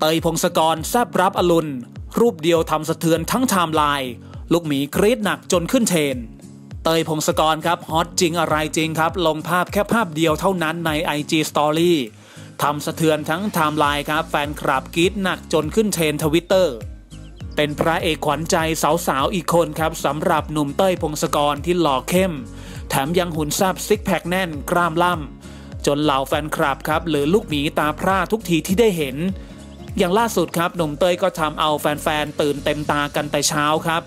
เต้ยพงศกรแซ่บรับอรุณรูปเดียวทำสะเทือนทั้งไทม์ไลน์ลูกหมีกรี๊ดหนักจนขึ้นเทรนด์เต้ยพงศกรครับฮอตจริงอะไรจริงครับ ลงภาพแค่ภาพเดียวเท่านั้นใน IG Story ทำสะเทือนทั้งไทม์ไลน์ครับ แฟนคลับกรี๊ดหนักจนขึ้นเทรนด์ทวิตเตอร์เป็นพระเอกขวัญใจสาวๆอีกคนครับสำหรับหนุ่มเต้ยพงศกรที่หล่อเข้ม แถมยังหุ่นแซ่บซิกแพคแน่นกล้ามล่ำจนเหล่าแฟนคลับครับหรือลูกหมีตาพร่าทุกทีที่ได้เห็น อย่างล่าสุดครับหนุ่มเต้ยก็ทำเอาแฟนๆตื่นเต็มตากันแต่เช้าครับ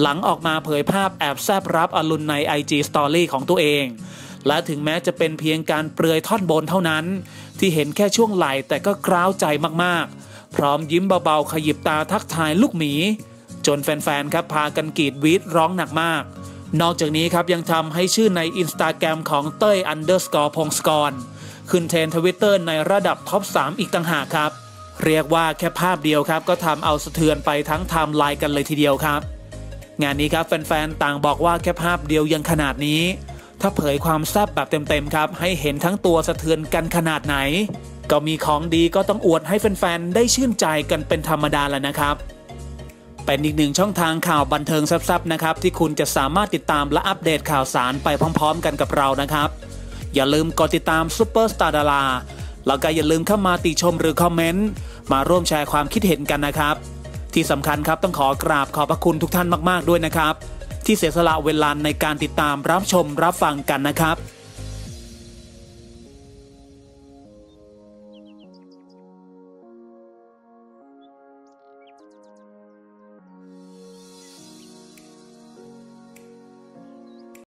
หลังออกมาเผยภาพแอบแซบรับอรุณใน IG Story ของตัวเอง และถึงแม้จะเป็นเพียงการเปลือยท่อนบนเท่านั้น ที่เห็นแค่ช่วงไหล่แต่ก็กร้าวใจมากๆ พร้อมยิ้มเบาๆขยิบตาทักทายลูกหมี จนแฟนๆครับพากันกรีดวีดร้องหนักมาก นอกจากนี้ครับยังทำให้ชื่อในอินสตาแกรมของเต้ย underscore พงศกรขึ้นเทรนด์ทวิตเตอร์ในระดับท็อป 3 อีกต่างหากครับ เรียกว่าแค่ภาพเดียวครับ ก็ทำเอาสะเทือนไปทั้งไทม์ไลน์กันเลยทีเดียวครับ งานนี้ครับแฟนๆต่างบอกว่าแค่ภาพเดียวยังขนาดนี้ ถ้าเผยความแซ่บแบบเต็มๆครับ ให้เห็นทั้งตัวสะเทือนกันขนาดไหน ก็มีของดีก็ต้องอวดให้แฟนๆได้ชื่นใจกันเป็นธรรมดาแล้วนะครับเป็นอีกหนึ่งช่องทางข่าวบันเทิงแซ่บๆนะครับ ที่คุณจะสามารถติดตามและอัปเดตข่าวสารไปพร้อม ๆ กันกับเรานะครับ อย่าลืมกดติดตามซูเปอร์สตาร์ดารา แล้วก็อย่าลืมเข้ามาติชมหรือคอมเมนต์มาร่วมแชร์ความคิดเห็นกันนะครับ ที่สำคัญครับต้องขอกราบขอบพระคุณทุกท่านมาก ๆ ด้วยนะครับ ที่เสียสละเวลาในการติดตามรับชมรับฟังกันนะครับ